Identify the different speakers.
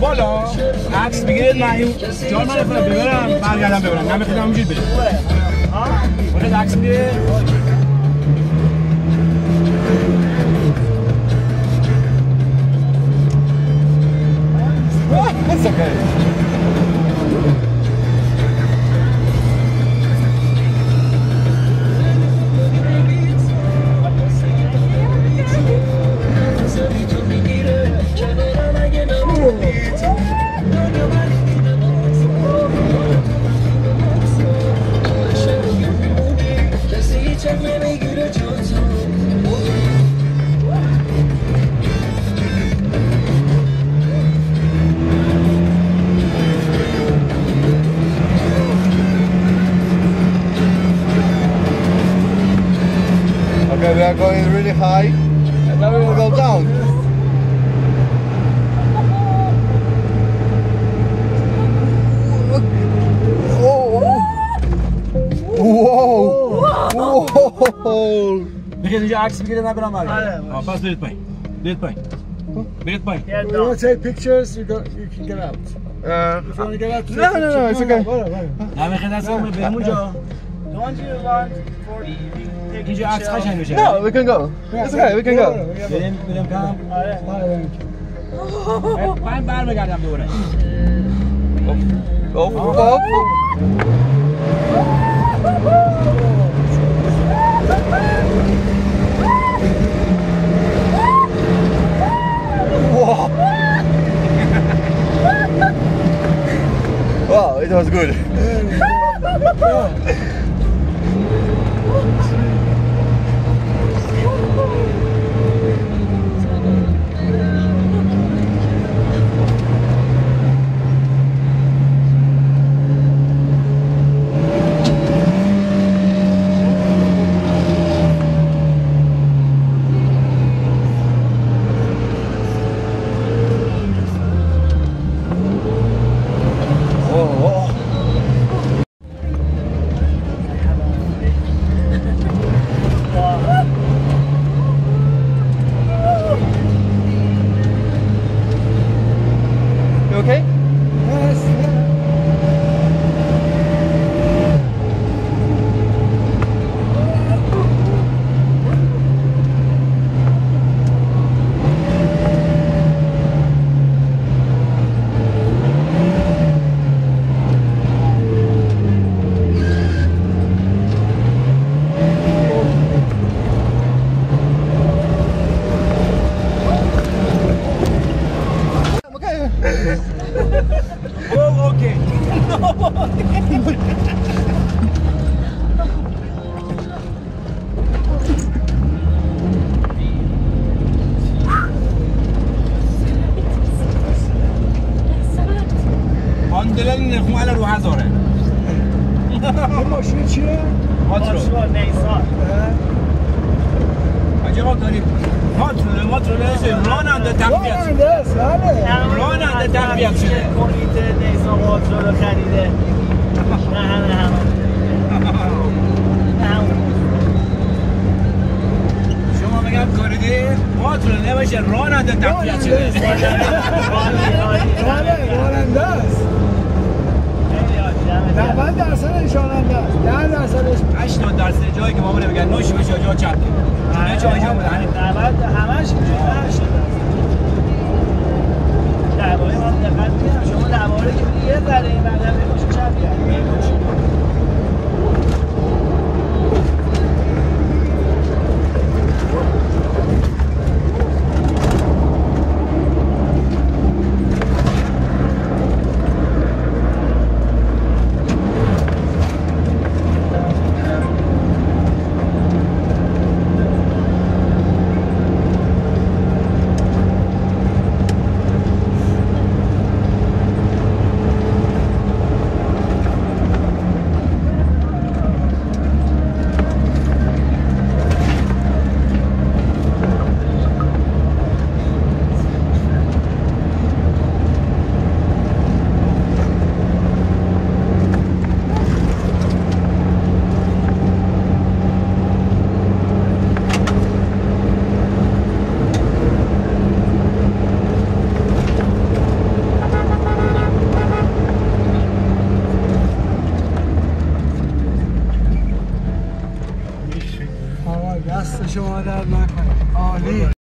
Speaker 1: بالا. عکس بگیرید من این جان من نفرم ببرم. برگردم ببرم. نمی‌خوام همینجوری بریم. خودت عکس بگیر It's okay.
Speaker 2: high, and now we will go down.
Speaker 1: Begin your axe, begin another one. Oh, pass the pay. Did pay. Did pay.
Speaker 3: You want to take pictures? You go. You can get out.
Speaker 2: Uh,
Speaker 3: if you want to get out. Uh,
Speaker 2: no, no, no. It's okay.
Speaker 1: I'm going to.
Speaker 4: Don't you want for
Speaker 1: taking Did you ask
Speaker 2: No, we can go. It's okay, we can go.
Speaker 1: Benim, benim kam.
Speaker 3: Ben ben
Speaker 1: mi oh. buraya?
Speaker 2: Hop, hop. Wow. wow, it was good.
Speaker 1: آندلن نخون علی رو هزاره.
Speaker 3: این ماشین چیه؟
Speaker 1: ماترو
Speaker 4: Oslo Nissan.
Speaker 1: عجبا داریم. ماترو ماترو نشه راننده تقویت شده
Speaker 3: راننده است بله.
Speaker 1: تقویت شده.
Speaker 4: کمیته نیسان ماترو رو خریده. نه همه همه.
Speaker 1: شما میگم کاریدی؟ ماترو نمیشه راننده تقویت شده.